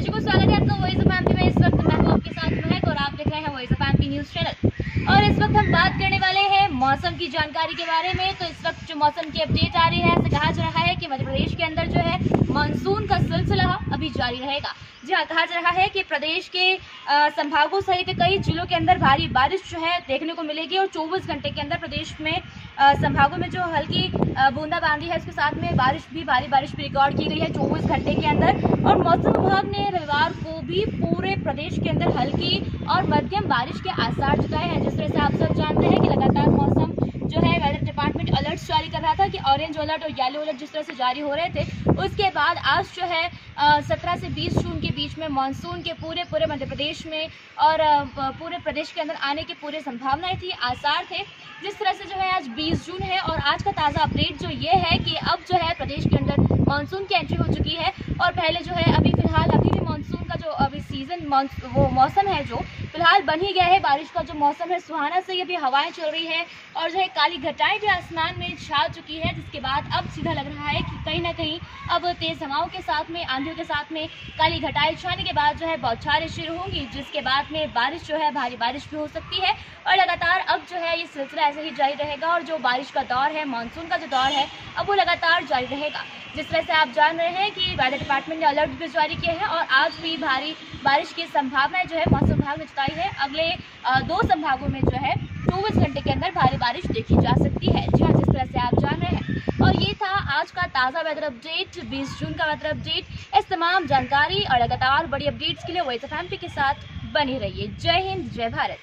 दर्शकों स्वागत है आपका वॉइस ऑफ़ एमपी में। इस वक्त मैं हूँ आपके साथ महक और आप देख रहे हैं voice of MP news channel और इस वक्त हम बात करने वाले हैं मौसम की जानकारी के बारे में। तो इस वक्त जो मौसम की अपडेट आ रही है, ऐसे कहा जा रहा है कि मध्य प्रदेश के अंदर जो है मानसून का सिलसिला अभी जारी रहेगा। जी हाँ कहा जा रहा है कि प्रदेश के संभागों सहित कई जिलों के अंदर भारी बारिश जो है देखने को मिलेगी और 24 घंटे के अंदर प्रदेश में संभागों में जो हल्की बूंदाबांदी है, उसके साथ में बारिश भी, भारी बारिश भी रिकॉर्ड की गई है 24 घंटे के अंदर। और मौसम विभाग ने रविवार को भी पूरे प्रदेश के अंदर हल्की और मध्यम बारिश के आसार जताए हैं, जिस तरह से आप सब जानते हैं कि लगातार मौसम जो है वेदर डिपार्टमेंट अलर्ट जारी कर रहा था कि ऑरेंज अलर्ट और येलो अलर्ट जिस तरह से जारी हो रहे थे, उसके बाद आज जो है सत्रह से बीस जून के बीच में मानसून के पूरे पूरे मध्य प्रदेश में और पूरे प्रदेश के अंदर आने की पूरी संभावनाएँ थी, आसार थे। जिस तरह से जो है आज 20 जून है और आज का ताज़ा अपडेट जो ये है कि अब जो है प्रदेश के अंदर मानसून की एंट्री हो चुकी है और पहले जो है अभी फ़िलहाल अभी भी मानसून का जो अभी सीज़न वो मौसम है जो फ़िलहाल बन ही गया है बारिश का जो मौसम है, सुहाना से अभी हवाएँ चल रही है और जो है काली घटाएँ भी आसमान में छा चुकी है, जिसके बाद अब सीधा लग रहा है कि कहीं ना कहीं अब तेज हवाओं के साथ में, आंधियों के साथ में काली घटाएँ छाने के बाद जो है बौछारें शुरू होंगी, जिसके बाद में बारिश जो है, भारी बारिश भी हो सकती है और लगातार अब जो है ये सिलसिला ऐसे ही जारी रहेगा और जो बारिश का दौर है, मानसून का जो दौर है, अब वो लगातार जारी रहेगा। जिस तरह से आप जान रहे हैं कि वेदर डिपार्टमेंट ने अलर्ट भी जारी किया है और आज भी भारी बारिश की संभावना जो है मौसम विभाग ने जताई है, अगले दो संभागों में जो है, चौबीस घंटे के अंदर भारी बारिश देखी जा सकती है। जी हाँ जिस तरह से आप जान रहे हैं। और ये था आज का ताज़ा वेदर अपडेट 20 जून का वेदर अपडेट इस तमाम जानकारी और लगातार बड़ी अपडेट्स के लिए वही फैमिली के साथ बनी रहिए। जय हिंद, जय भारत।